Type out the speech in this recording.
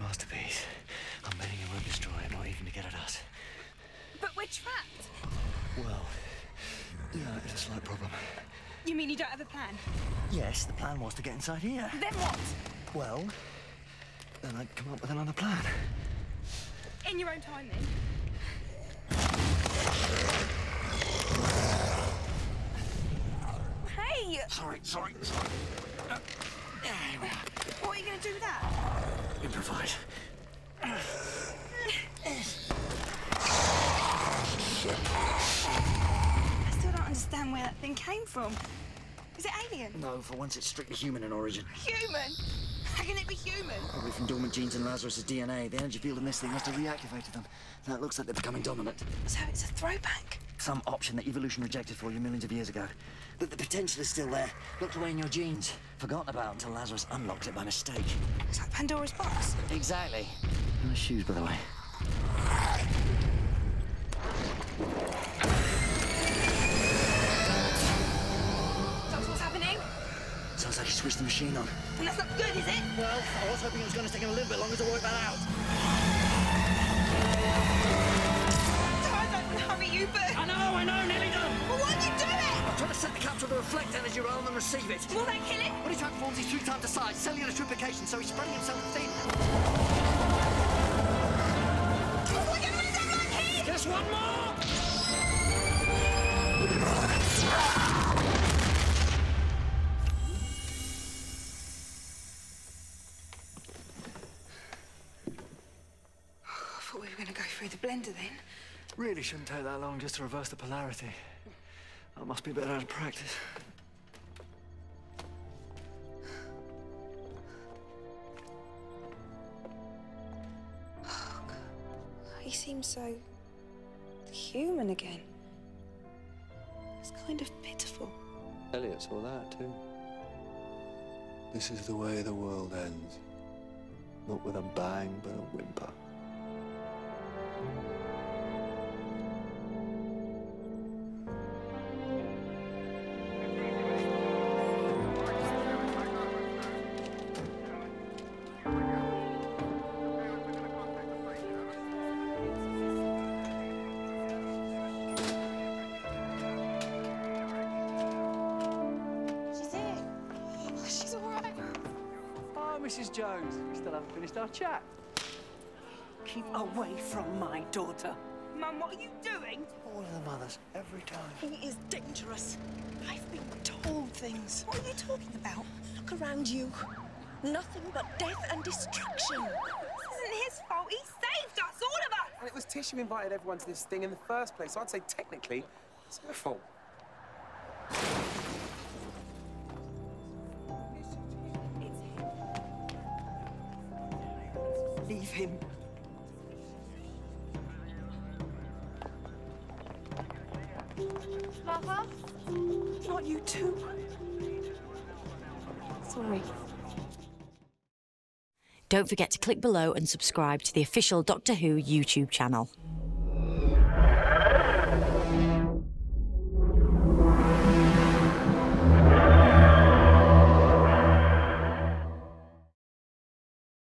masterpiece. I'm betting it won't destroy it, not even to get at us. But we're trapped. Well, yeah, it's a slight problem. You mean you don't have a plan? Yes, the plan was to get inside here. Then what? Well, then I'd come up with another plan. In your own time, then? Hey! Sorry, sorry, sorry. Uh, there we are. Are you going to do with that? Improvise. I still don't understand where that thing came from. Is it alien? No, for once it's strictly human in origin. Human? How can it be human? Probably from dormant genes in Lazarus' DNA. The energy field in this thing must have reactivated them. Now it looks like they're becoming dominant. So it's a throwback. Some option that evolution rejected for you millions of years ago. But the potential is still there, locked away in your genes. Forgotten about until Lazarus unlocked it by mistake. It's like Pandora's box. Exactly. Nice shoes, by the way. Sounds like you switched the machine on. And that's not good, is it? Well, I was hoping it was going to take him a little bit longer to work that out. Oh, Time don't hurry you, but... I know, I know, nearly done. Well, why do you do it? I'm trying to set the capsule to reflect energy rather than receive it. Will that kill it? When he transforms, he's three times the size, cellular triplication, so he's spreading himself thin. Oh, we're going to lose our luck here! Just one more! Through the blender then. Really shouldn't take that long just to reverse the polarity. That must be a bit out of practice. He seems so... human again. It's kind of pitiful. Eliot saw that too. This is the way the world ends. Not with a bang, but a whimper. Mrs. Oh, Jones, we still haven't finished our chat. Keep away from my daughter. Mum, what are you doing? All of the mothers, every time. He is dangerous. I've been told things. What are you talking about? Look around you. Nothing but death and destruction. This isn't his fault. He saved us, all of us. And it was Tish who invited everyone to this thing in the first place, so I'd say technically it's her fault. Leave him. Not you too. Sorry. Don't forget to click below and subscribe to the official Doctor Who YouTube channel.